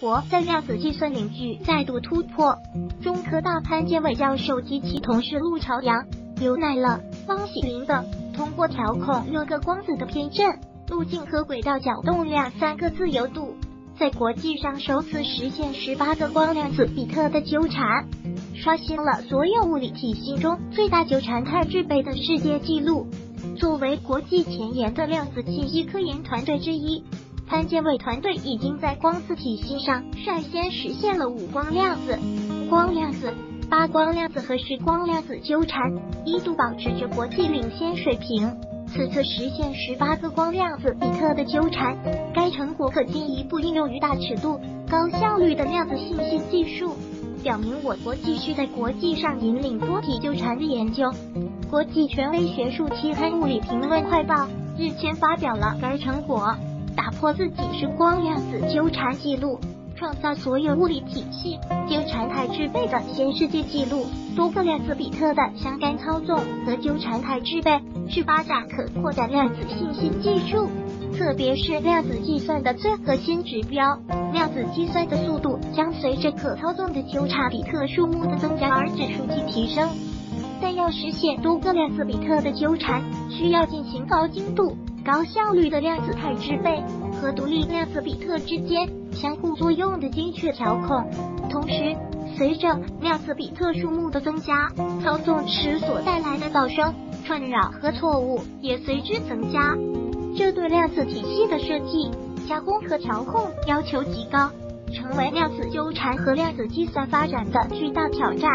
国在量子计算领域再度突破。中科大潘建伟教授及其同事陆朝阳、刘乃乐、汪喜林等，通过调控六个光子的偏振、路径和轨道角动量三个自由度，在国际上首次实现十八个光量子比特的纠缠，刷新了所有物理体系中最大纠缠态制备的世界纪录。作为国际前沿的量子信息科研团队之一，潘建伟团队已经在光子体系上率先实现了五光量子、光量子、八光量子和十光量子纠缠，一度保持着国际领先水平。此次实现十八个光量子比特的纠缠，该成果可进一步应用于大尺度、高效率的量子信息技术，表明我国继续在国际上引领多体纠缠的研究。国际权威学术期刊《物理评论快报》日前发表了该成果，打破自己是光量子纠缠记录，创造所有物理体系纠缠态制备的新世界纪录。多个量子比特的相干操纵和纠缠态制备是发展可扩展量子信息技术，特别是量子计算的最核心指标。量子计算的速度将随着可操纵的纠缠比特数目的增加而指数级提升。但要实现多个量子比特的纠缠，需要进行高精度、高效率的量子态制备和独立量子比特之间相互作用的精确调控。同时，随着量子比特数目的增加，操纵时所带来的噪声、串扰和错误也随之增加。这对量子体系的设计、加工和调控要求极高，成为量子纠缠和量子计算发展的巨大挑战。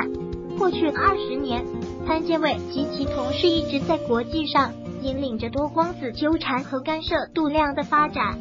过去二十年，潘建伟及其同事一直在国际上引领着多光子纠缠和干涉度量的发展，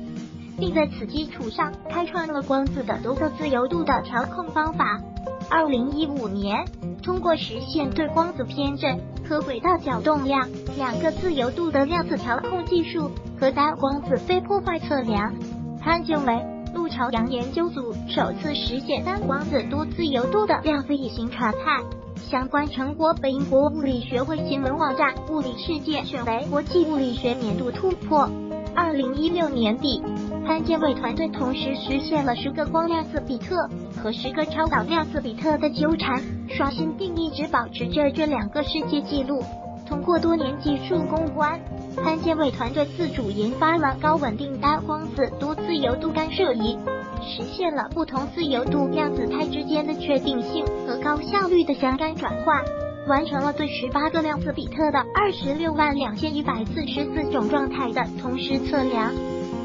并在此基础上开创了光子的多个自由度的调控方法。二零一五年，通过实现对光子偏振和轨道角动量两个自由度的量子调控技术和单光子非破坏测量，潘建伟、陆朝阳研究组首次实现单光子多自由度的量子隐形传态。相关成果被英国物理学会新闻网站《物理世界》选为国际物理学年度突破。二零一六年底，潘建伟团队同时实现了十个光量子比特和十个超导量子比特的纠缠，刷新并一直保持着这两个世界纪录。通过多年技术攻关，潘建伟团队自主研发了高稳定单光子多自由度干涉仪。实现了不同自由度量子态之间的确定性和高效率的相干转换，完成了对十八个量子比特的二十六万两千一百四十四种状态的同时测量。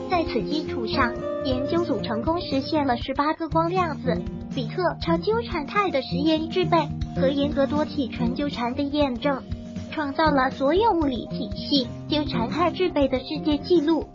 在此基础上，研究组成功实现了十八个光量子比特超纠缠态的实验制备和严格多体纯纠缠的验证，创造了所有物理体系纠缠态制备的世界纪录。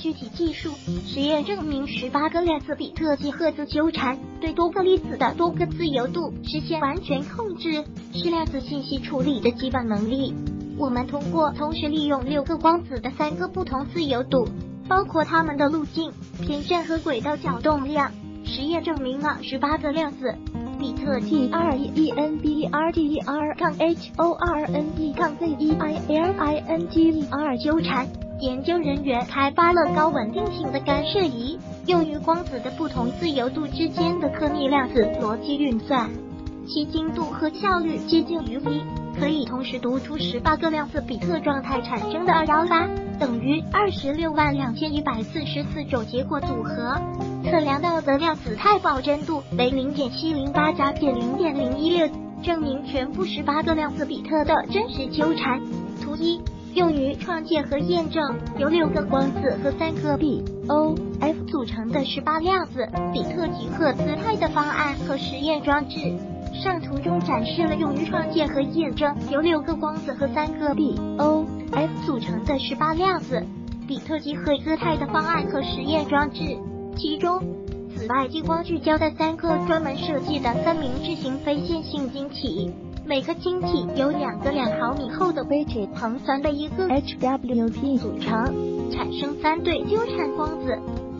具体技术实验证明，十八个量子比特及赫兹纠缠对多个粒子的多个自由度实现完全控制，是量子信息处理的基本能力。我们通过同时利用六个光子的三个不同自由度，包括它们的路径、偏振和轨道角动量，实验证明了十八个量子比特 T R E N B R D E R 杠 H O R N E 杠 Z E I L I N T E R 纠缠。研究人员开发了高稳定性的干涉仪，用于光子的不同自由度之间的科密量子逻辑运算，其精度和效率接近于一，可以同时读出十八个量子比特状态产生的二幺八等于二十六万两千一百四十四种结果组合。测量到的量子态保真度为零点七零八加减零点零一六，证明全部十八个量子比特的真实纠缠。图一。用于创建和验证由六个光子和三个 B O F 组成的十八量子比特级赫兹态的方案和实验装置。上图中展示了用于创建和验证由六个光子和三个 B O F 组成的十八量子比特级赫兹态的方案和实验装置。其中，紫外激光聚焦在三个专门设计的三明治型非线性晶体。每个晶体由两个两毫米厚的微铁硼酸的一个 HWP 组成，产生三对纠缠光子。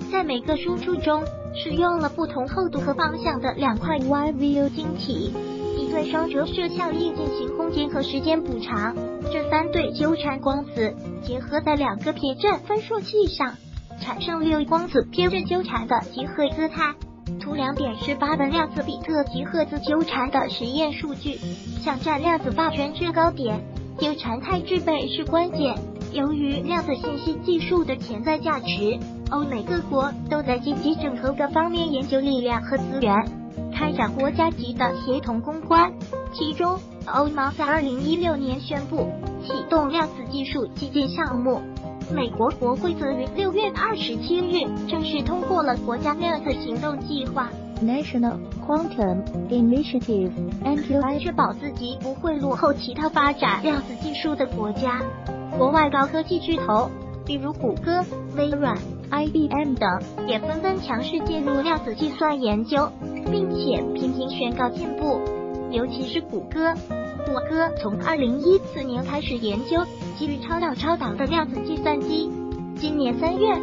在每个输出中，使用了不同厚度和方向的两块 YVU 晶体，以对双折射效应进行空间和时间补偿。这三对纠缠光子结合在两个偏振分数器上，产生六光子偏振纠缠的集合姿态。图两点是八的量子比特及赫兹纠缠的实验数据，抢占量子霸权制高点。纠缠态制备是关键。由于量子信息技术的潜在价值，欧美各国都在积极整合各方面研究力量和资源，开展国家级的协同攻关。其中，欧盟在二零一六年宣布启动量子技术基建项目。美国国会则于六月二十七日正式通过了国家量子行动计划 （National Quantum Initiative, NQI），确保自己不会落后其他发展量子技术的国家。国外高科技巨头，比如谷歌、微软、IBM 等，也纷纷强势介入量子计算研究，并且频频宣告进步。尤其是谷歌，谷歌从二零一四年开始研究。基于超导超导的量子计算机，今年三月，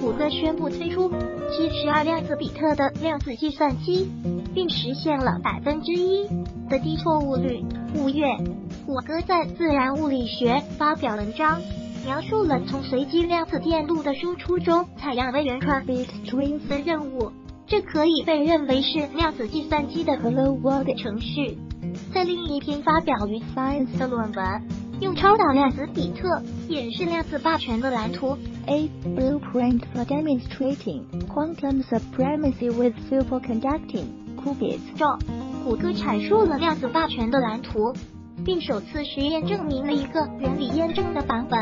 谷歌宣布推出七十二量子比特的量子计算机，并实现了百分之一的低错误率。五月，谷歌在《自然物理学》发表文章，描述了从随机量子电路的输出中采样微原传 bit streams 的任务，这可以被认为是量子计算机的 Hello World 程序。在另一篇发表于 Science 的论文。用超导量子比特演示量子霸权的蓝图，A blueprint for demonstrating quantum supremacy with superconducting qubits 中，谷歌阐述了量子霸权的蓝图，并首次实验证明了一个原理验证的版本。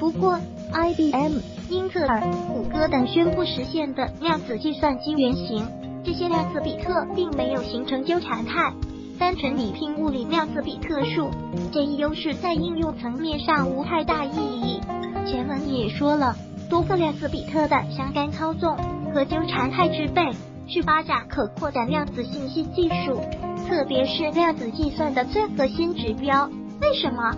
不过，IBM、英特尔、谷歌等宣布实现的量子计算机原型，这些量子比特并没有形成纠缠态。单纯比拼物理量子比特数，这一优势在应用层面上无太大意义。前文也说了，多个量子比特的相干操纵和纠缠态制备是发展可扩展量子信息技术，特别是量子计算的最核心指标。为什么？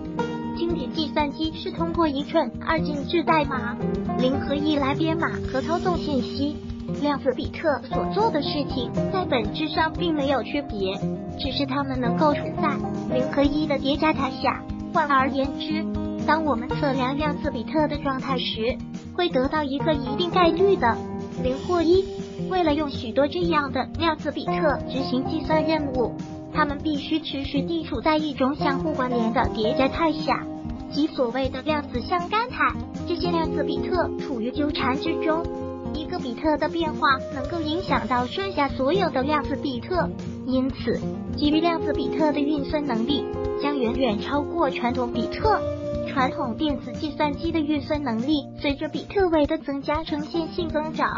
经典计算机是通过一串二进制代码零和一来编码和操纵信息。量子比特所做的事情在本质上并没有区别，只是它们能够处在零和一的叠加态下。换而言之，当我们测量量子比特的状态时，会得到一个一定概率的零或一。为了用许多这样的量子比特执行计算任务，它们必须持续地处在一种相互关联的叠加态下，即所谓的量子相干态。这些量子比特处于纠缠之中。一个比特的变化能够影响到剩下所有的量子比特，因此，基于量子比特的运算能力将远远超过传统比特。传统电子计算机的运算能力随着比特位的增加呈线性增长，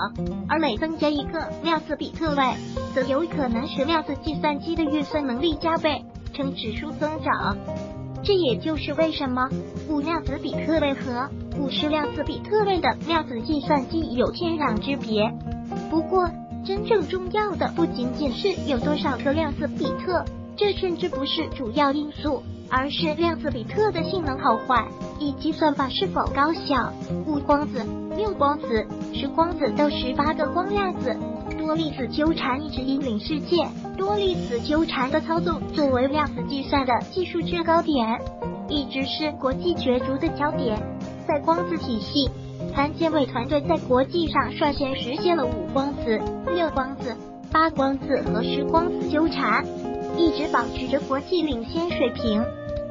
而每增加一个量子比特位，则有可能使量子计算机的运算能力加倍，呈指数增长。这也就是为什么五量子比特位和五十量子比特位的量子计算机有天壤之别。不过，真正重要的不仅仅是有多少个量子比特，这甚至不是主要因素，而是量子比特的性能好坏以及算法是否高效。五光子、六光子、十光子到十八个光量子。多粒子纠缠一直引领世界。多粒子纠缠的操纵作为量子计算的技术制高点，一直是国际角逐的焦点。在光子体系，潘建伟团队在国际上率先实现了五光子、六光子、八光子和十光子纠缠，一直保持着国际领先水平。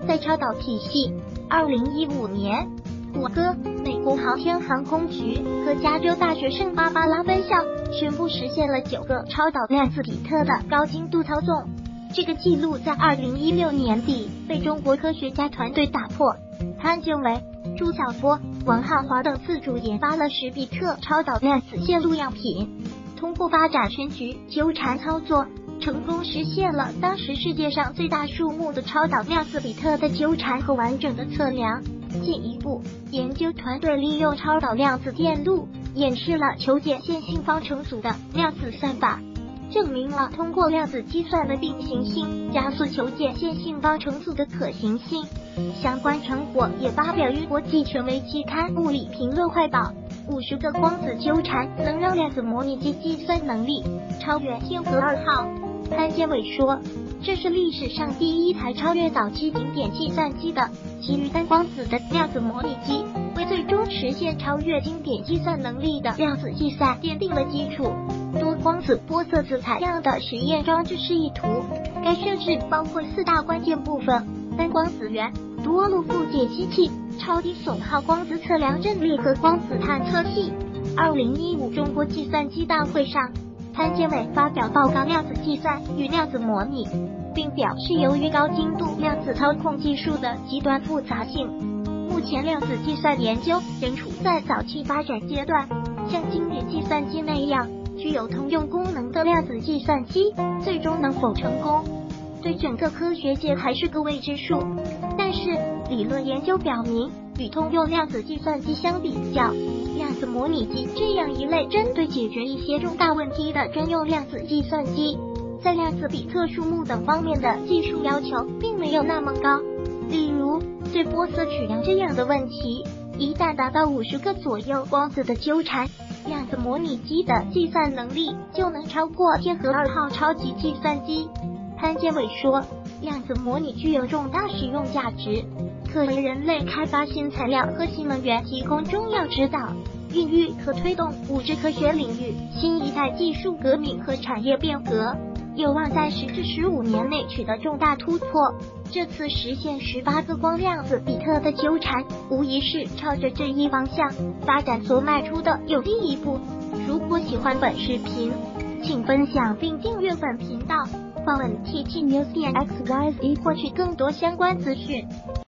在超导体系，二零一五年。谷歌、美国航天航空局和加州大学圣巴巴拉分校宣布实现了九个超导量子比特的高精度操纵。这个记录在二零一六年底被中国科学家团队打破。潘建伟、朱晓波、王汉华等自主研发了十比特超导量子线路样品，通过发展全局纠缠操作，成功实现了当时世界上最大数目的超导量子比特的纠缠和完整的测量。进一步，研究团队利用超导量子电路演示了求解线性方程组的量子算法，证明了通过量子计算的并行性加速求解线性方程组的可行性。相关成果也发表于国际权威期刊《物理评论快报》。五十个光子纠缠能让量子模拟机计算能力超越天河二号。潘建伟说。这是历史上第一台超越早期经典计算机的基于单光子的量子模拟机。为最终实现超越经典计算能力的量子计算奠定了基础。多光子波色子采样的实验装置示意图，该设置包括四大关键部分：单光子源、多路复解机器、超低损耗光子测量阵列和光子探测器。二零一五中国计算机大会上，潘建伟发表报告：量子计算与量子模拟，并表示由于高精度量子操控技术的极端复杂性，目前量子计算研究仍处在早期发展阶段。像经典计算机那样具有通用功能的量子计算机，最终能否成功，对整个科学界还是个未知数。但是理论研究表明，与通用量子计算机相比较，量子模拟机这样一类针对解决一些重大问题的专用量子计算机，在量子比特数目等方面的技术要求并没有那么高。例如，对波色取样这样的问题，一旦达到五十个左右光子的纠缠，量子模拟机的计算能力就能超过天河二号超级计算机。潘建伟说，量子模拟具有重大实用价值。可为人类开发新材料和新能源提供重要指导、孕育和推动物质科学领域新一代技术革命和产业变革，有望在十至十五年内取得重大突破。这次实现十八个光量子比特的纠缠，无疑是朝着这一方向发展所迈出的有力一步。如果喜欢本视频，请分享并订阅本频道，访问 T T News X Y Z 获取更多相关资讯。